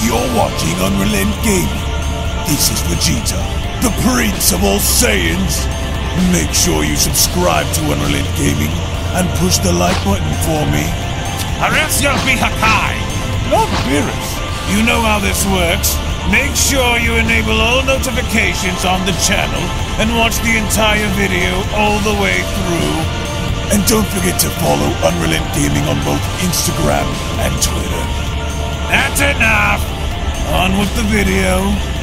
You're watching UnrealEnt Gaming. This is Vegeta, the Prince of all Saiyans. Make sure you subscribe to UnrealEnt Gaming and push the like button for me. Or else you'll be Hakai. Not Beerus. You know how this works. Make sure you enable all notifications on the channel and watch the entire video all the way through. And don't forget to follow UnrealEnt Gaming on both Instagram and Twitter. On with the video.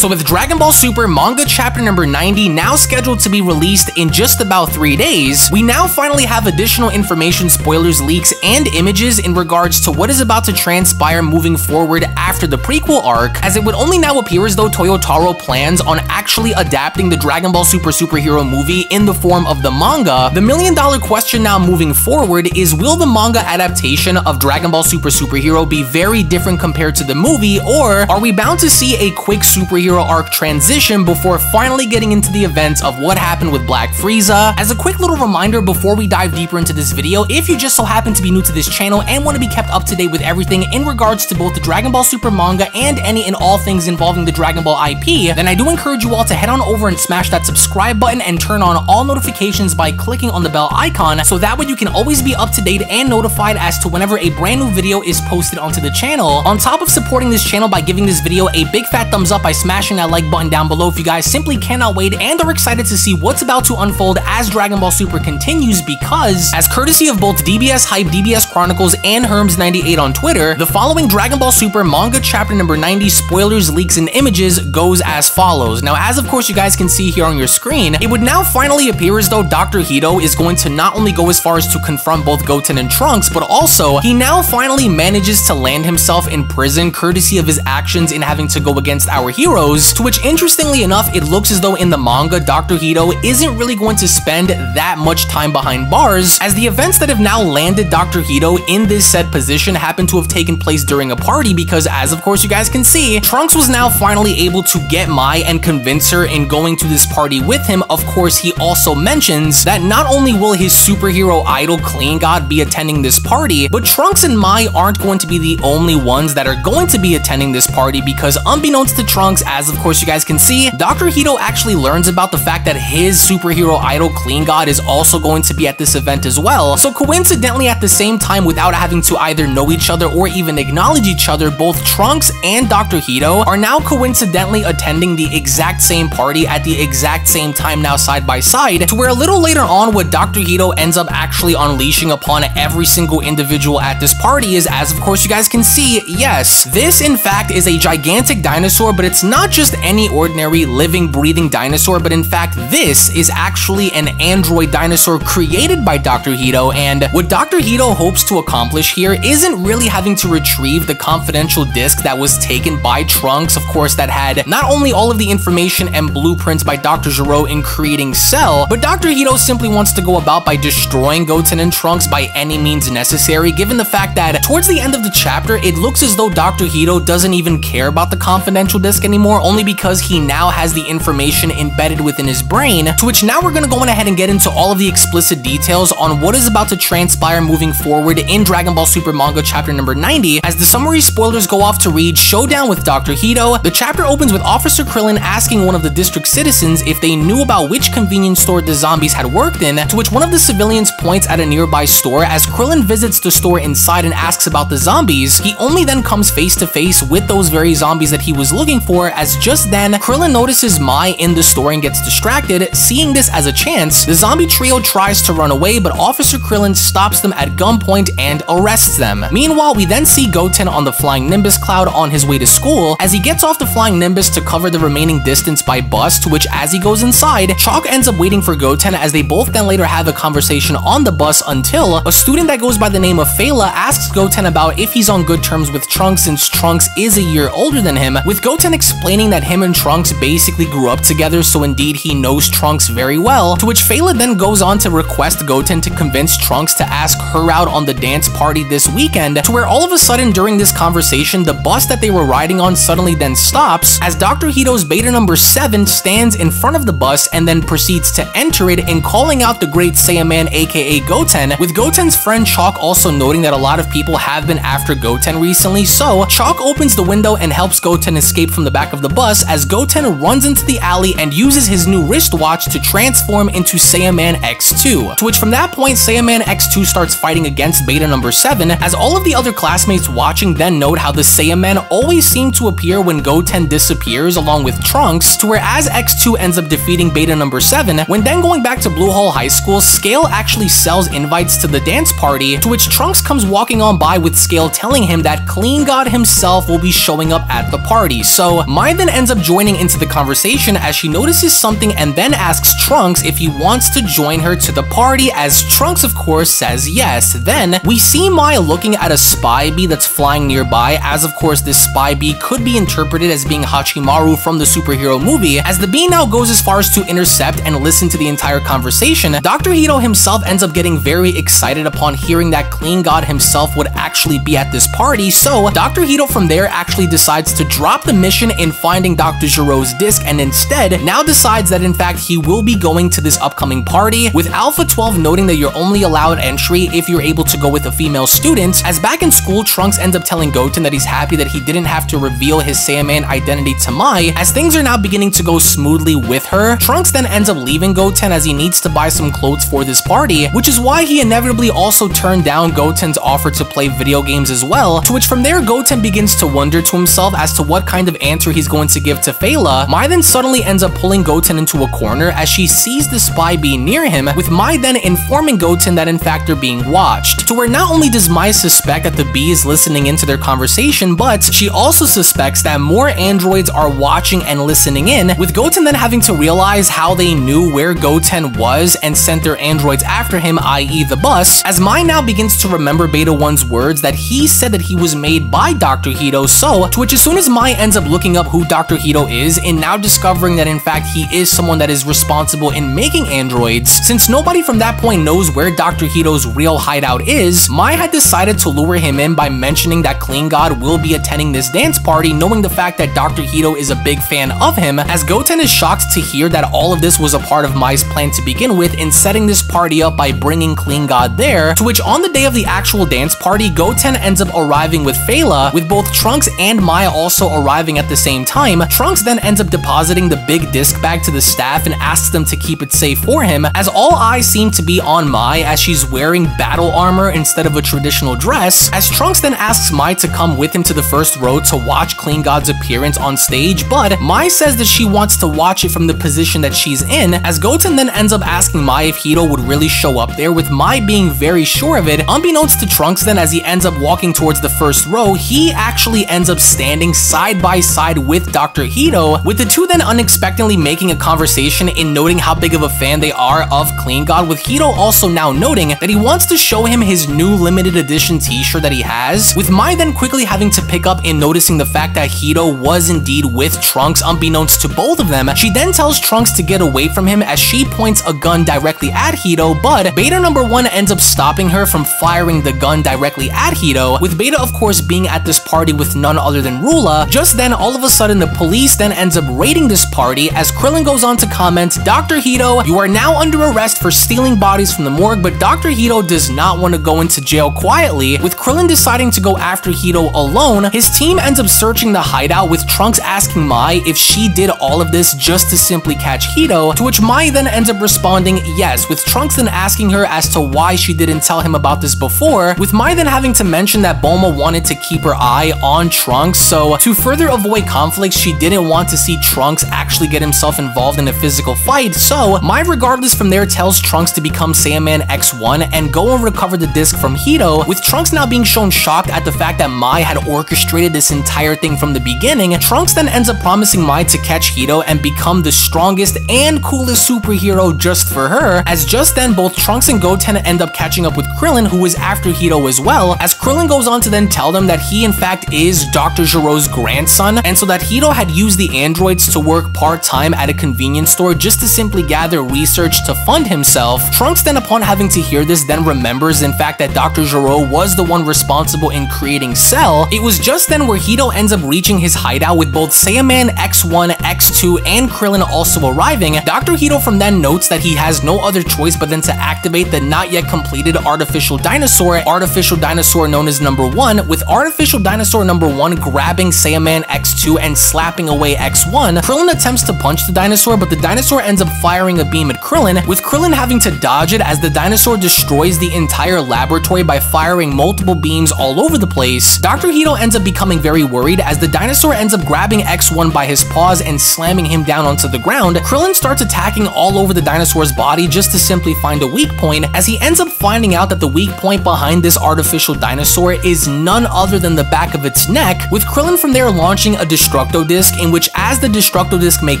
So with Dragon Ball Super manga chapter number 90 now scheduled to be released in just about three days, we now finally have additional information, spoilers, leaks, and images in regards to what is about to transpire moving forward after the prequel arc, as it would only now appear as though Toyotaro plans on actually adapting the Dragon Ball Super superhero movie in the form of the manga. The million dollar question now moving forward is will the manga adaptation of Dragon Ball Super superhero be very different compared to the movie, or are we bound to see a quick superhero arc transition before finally getting into the events of what happened with Black Frieza. As a quick little reminder before we dive deeper into this video, if you just so happen to be new to this channel and want to be kept up to date with everything in regards to both the Dragon Ball Super manga and any and all things involving the Dragon Ball IP, then I do encourage you all to head on over and smash that subscribe button and turn on all notifications by clicking on the bell icon so that way you can always be up to date and notified as to whenever a brand new video is posted onto the channel. On top of supporting this channel by giving this video a big fat thumbs up by smashing smashing that like button down below if you guys simply cannot wait and are excited to see what's about to unfold as Dragon Ball Super continues because, as courtesy of both DBS Hype, DBS Chronicles, and Herms98 on Twitter, the following Dragon Ball Super manga chapter number 90 spoilers, leaks, and images goes as follows. Now, as of course you guys can see here on your screen, it would now finally appear as though Dr. Hedo is going to not only go as far as to confront both Goten and Trunks, but also he now finally manages to land himself in prison courtesy of his actions in having to go against our heroes to which interestingly enough, it looks as though in the manga, Dr. Hedo isn't really going to spend that much time behind bars, as the events that have now landed Dr. Hedo in this said position happen to have taken place during a party because as of course you guys can see, Trunks was now finally able to get Mai and convince her in going to this party with him. Of course, he also mentions that not only will his superhero idol Clean God be attending this party, but Trunks and Mai aren't going to be the only ones that are going to be attending this party because unbeknownst to Trunks, as as of course you guys can see, Dr. Hedo actually learns about the fact that his superhero idol Clean God is also going to be at this event as well. So coincidentally at the same time without having to either know each other or even acknowledge each other, both Trunks and Dr. Hedo are now coincidentally attending the exact same party at the exact same time now side by side, to where a little later on what Dr. Hedo ends up actually unleashing upon every single individual at this party is, as of course you guys can see, yes, this in fact is a gigantic dinosaur, but it's not just any ordinary living, breathing dinosaur, but in fact, this is actually an android dinosaur created by Dr. Hedo, and what Dr. Hedo hopes to accomplish here isn't really having to retrieve the confidential disc that was taken by Trunks, of course, that had not only all of the information and blueprints by Dr. Gero in creating Cell, but Dr. Hedo simply wants to go about by destroying Goten and Trunks by any means necessary, given the fact that towards the end of the chapter, it looks as though Dr. Hedo doesn't even care about the confidential disc anymore, only because he now has the information embedded within his brain, to which now we're gonna go on ahead and get into all of the explicit details on what is about to transpire moving forward in Dragon Ball Super Manga chapter number 90, as the summary spoilers go off to read Showdown with Dr. Hedo. The chapter opens with Officer Krillin asking one of the district citizens if they knew about which convenience store the zombies had worked in, to which one of the civilians points at a nearby store as Krillin visits the store inside and asks about the zombies. He only then comes face to face with those very zombies that he was looking for as just then, Krillin notices Mai in the store and gets distracted. Seeing this as a chance, the zombie trio tries to run away, but Officer Krillin stops them at gunpoint and arrests them. Meanwhile, we then see Goten on the flying Nimbus cloud on his way to school. As he gets off the flying Nimbus to cover the remaining distance by bus, to which as he goes inside, Chalk ends up waiting for Goten as they both then later have a conversation on the bus until a student that goes by the name of Fela asks Goten about if he's on good terms with Trunks since Trunks is a year older than him, with Goten explaining explaining that him and Trunks basically grew up together, so indeed he knows Trunks very well, to which Feyla then goes on to request Goten to convince Trunks to ask her out on the dance party this weekend, to where all of a sudden during this conversation, the bus that they were riding on suddenly then stops, as Dr. Hedo's beta number 7 stands in front of the bus and then proceeds to enter it and calling out the great Saiyaman aka Goten, with Goten's friend Chalk also noting that a lot of people have been after Goten recently, so Chalk opens the window and helps Goten escape from the back of the bus as Goten runs into the alley and uses his new wristwatch to transform into Saiyaman X2, to which from that point Saiyaman X2 starts fighting against beta number 7, as all of the other classmates watching then note how the Saiyaman always seem to appear when Goten disappears along with Trunks, to where as X2 ends up defeating beta number 7, when then going back to Blue Hole High School, Scale actually sells invites to the dance party, to which Trunks comes walking on by with Scale telling him that Clean God himself will be showing up at the party. So Then ends up joining into the conversation as she notices something and then asks Trunks if he wants to join her to the party as Trunks of course says yes. Then we see Mai looking at a spy bee that's flying nearby as of course this spy bee could be interpreted as being Hachimaru from the superhero movie as the bee now goes as far as to intercept and listen to the entire conversation. Dr. Hedo himself ends up getting very excited upon hearing that Clean God himself would actually be at this party so Dr. Hedo from there actually decides to drop the mission in finding Dr. Gero's disc and instead now decides that in fact he will be going to this upcoming party, with Alpha 12 noting that you're only allowed entry if you're able to go with a female student, as back in school Trunks ends up telling Goten that he's happy that he didn't have to reveal his Saiyaman identity to Mai, as things are now beginning to go smoothly with her. Trunks then ends up leaving Goten as he needs to buy some clothes for this party, which is why he inevitably also turned down Goten's offer to play video games as well, to which from there Goten begins to wonder to himself as to what kind of answer he's going to give to Feyla. Mai then suddenly ends up pulling Goten into a corner as she sees the spy being near him, with Mai then informing Goten that in fact they're being watched, to where not only does Mai suspect that the bee is listening into their conversation, but she also suspects that more androids are watching and listening in, with Goten then having to realize how they knew where Goten was and sent their androids after him, i.e. the bus, as Mai now begins to remember Beta 1's words that he said that he was made by Dr. Hedo, so to which as soon as Mai ends up looking up who Dr. Hedo is and now discovering that in fact he is someone that is responsible in making androids, since nobody from that point knows where Dr. Hedo's real hideout is, Mai had decided to lure him in by mentioning that Clean God will be attending this dance party knowing the fact that Dr. Hedo is a big fan of him, as Goten is shocked to hear that all of this was a part of Mai's plan to begin with in setting this party up by bringing Clean God there, to which on the day of the actual dance party, Goten ends up arriving with Feyla, with both Trunks and Mai also arriving at the same time. Trunks then ends up depositing the big disc bag to the staff and asks them to keep it safe for him, as all eyes seem to be on Mai as she's wearing battle armor instead of a traditional dress, as Trunks then asks Mai to come with him to the first row to watch Clean God's appearance on stage, but Mai says that she wants to watch it from the position that she's in, as Goten then ends up asking Mai if Hedo would really show up there, with Mai being very sure of it. Unbeknownst to Trunks then, as he ends up walking towards the first row, he actually ends up standing side by side with Dr. Hedo, with the two then unexpectedly making a conversation in noting how big of a fan they are of Clean God, with Hedo also now noting that he wants to show him his new limited edition t-shirt that he has, with Mai then quickly having to pick up in noticing the fact that Hedo was indeed with Trunks unbeknownst to both of them. She then tells Trunks to get away from him as she points a gun directly at Hedo, but Beta number 1 ends up stopping her from firing the gun directly at Hedo, with Beta of course being at this party with none other than Rula. Just then, all of a sudden, the police then ends up raiding this party as Krillin goes on to comment, Dr. Hedo, you are now under arrest for stealing bodies from the morgue, but Dr. Hedo does not want to go into jail quietly, with Krillin deciding to go after Hedo alone. His team ends up searching the hideout with Trunks asking Mai if she did all of this just to simply catch Hedo, to which Mai then ends up responding yes, with Trunks then asking her as to why she didn't tell him about this before, with Mai then having to mention that Bulma wanted to keep her eye on Trunks, so to further avoid conflicts, she didn't want to see Trunks actually get himself involved in a physical fight, so Mai regardless from there tells Trunks to become Saiyaman X1 and go and recover the disc from Hedo, with Trunks now being shown shocked at the fact that Mai had orchestrated this entire thing from the beginning, Trunks then ends up promising Mai to catch Hedo and become the strongest and coolest superhero just for her, as just then both Trunks and Goten end up catching up with Krillin who is after Hedo as well, as Krillin goes on to then tell them that he in fact is Dr. Gero's grandson, and so that Hedo had used the androids to work part-time at a convenience store just to simply gather research to fund himself. Trunks then upon having to hear this then remembers in fact that Dr. Gero was the one responsible in creating Cell. It was just then where Hedo ends up reaching his hideout with both Saiyaman X1, X2, and Krillin also arriving. Dr. Hedo from then notes that he has no other choice but then to activate the not yet completed artificial dinosaur, artificial dinosaur known as number 1, with artificial dinosaur number 1 grabbing Saiyaman X2 and slapping away X1. Krillin attempts to punch the dinosaur, but the dinosaur ends up firing a beam at Krillin, with Krillin having to dodge it as the dinosaur destroys the entire laboratory by firing multiple beams all over the place. Dr. Hedo ends up becoming very worried as the dinosaur ends up grabbing X1 by his paws and slamming him down onto the ground. Krillin starts attacking all over the dinosaur's body just to simply find a weak point as he ends up finding out that the weak point behind this artificial dinosaur is none other than the back of its neck, with Krillin from there launching a Destructo Disc in which as the Destructo Disc made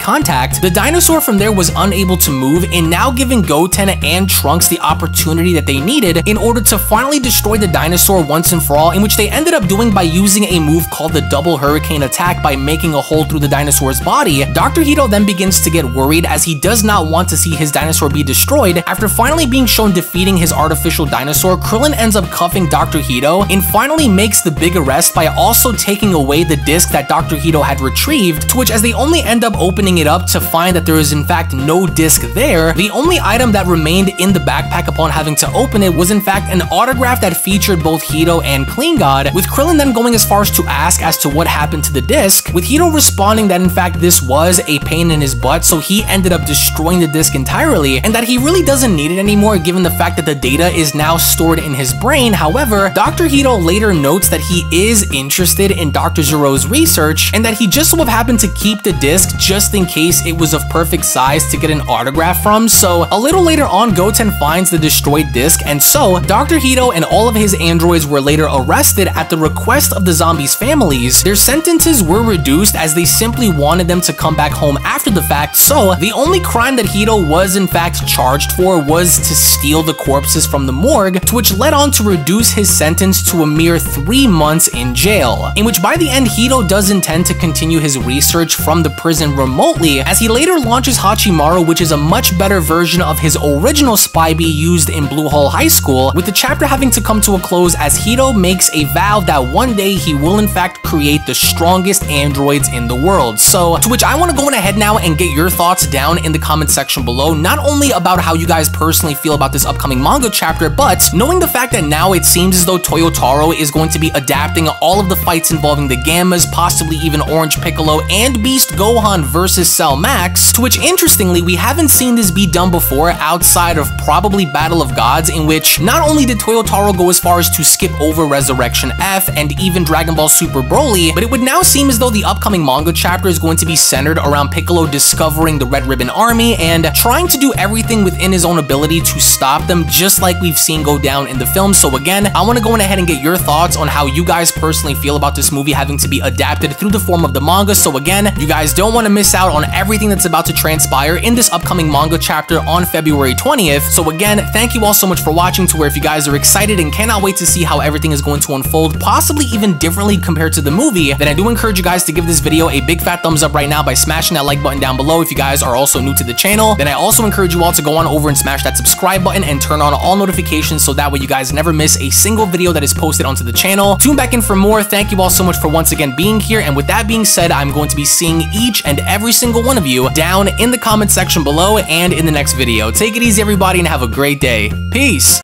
contact, the dinosaur from there was unable to move and now giving Goten and Trunks the opportunity that they needed in order to finally destroy the dinosaur once and for all, in which they ended up doing by using a move called the Double Hurricane Attack by making a hole through the dinosaur's body. Dr. Hedo then begins to get worried as he does not want to see his dinosaur be destroyed. After finally being shown defeating his artificial dinosaur, Krillin ends up cuffing Dr. Hedo and finally makes the big arrest by also taking away the disc that Dr. Hedo had retrieved, to which as they only end up opening it up to find that there is in fact no disc there, the only item that remained in the backpack upon having to open it was in fact an autograph that featured both Hedo and Clean God, with Krillin then going as far as to ask as to what happened to the disc, with Hedo responding that in fact this was a pain in his butt, so he ended up destroying the disc entirely, and that he really doesn't need it anymore given the fact that the data is now stored in his brain. However, Dr. Hedo later notes that he is interested in Dr. Gero's research, and that he just so happened to keep the disc just in case it was of perfect size to get an autograph from, so a little later on Goten finds the destroyed disc, and so Dr. Hedo and all of his androids were later arrested at the request of the zombies' families. Their sentences were reduced as they simply wanted them to come back home after the fact, so the only crime that Hedo was in fact charged for was to steal the corpses from the morgue, to which led on to reduce his sentence to a mere three months in jail, in which by the end Hedo does intend to continue his research from the prison remotely, as he later launches Hachimaru, which is a much better version of his original spy bee used in Blue Hole High School, with the chapter having to come to a close as Hedo makes a vow that one day he will in fact create the strongest androids in the world. So, to which I want to go on ahead now and get your thoughts down in the comment section below, not only about how you guys personally feel about this upcoming manga chapter, but knowing the fact that now it seems as though Toyotaro is going to be adapting all of the fights involving the Gammas, possibly even Orange Piccolo and Beast Gohan versus Cell Max, to which interestingly, we haven't seen this be done before outside of probably Battle of Gods, in which not only did Toyotaro go as far as to skip over Resurrection F and even Dragon Ball Super Broly, but it would now seem as though the upcoming manga chapter is going to be centered around Piccolo discovering the Red Ribbon Army and trying to do everything within his own ability to stop them, just like we've seen go down in the film. So again, I want to go ahead and get your thoughts on how you guys personally feel about this movie having to be adapted through the form of the manga. So again, you guys don't want to miss out on everything that's about to transpire in this upcoming manga chapter on February 20th. So again, thank you all so much for watching to where if you guys are excited and cannot wait to see how everything is going to unfold, possibly even differently compared to the movie, then I do encourage you guys to give this video a big fat thumbs up right now by smashing that like button down below if you guys are also new to the channel. Then I also encourage you all to go on over and smash that subscribe button and turn on all notifications so that way you guys never miss a single video that is posted onto the channel. Tune back in for more. Thank you all so much for once again being here. And with that being said, I'm going to be seeing each and every single one of you down in the comment section below and in the next video. Take it easy, everybody, and have a great day. Peace.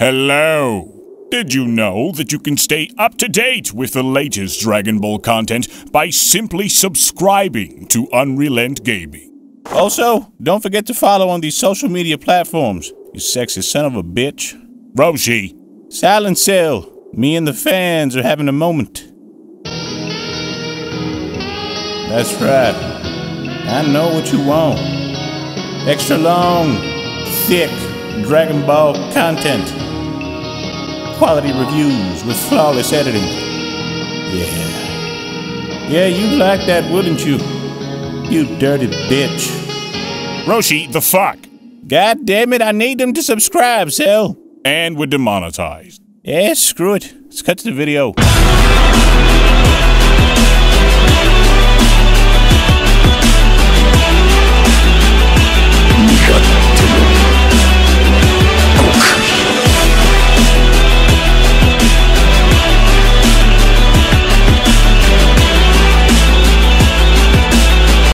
Hello. Did you know that you can stay up to date with the latest Dragon Ball content by simply subscribing to UnrealEnt Gaming? Also, don't forget to follow on these social media platforms, you sexy son of a bitch. Roshi, Silent Cell, me and the fans are having a moment. That's right. I know what you want. Extra long, thick Dragon Ball content. Quality reviews with flawless editing. Yeah. Yeah, you'd like that, wouldn't you? You dirty bitch. Roshi, the fuck? God damn it, I need them to subscribe, Cell. And we're demonetized. Yeah, screw it. Let's cut to the video.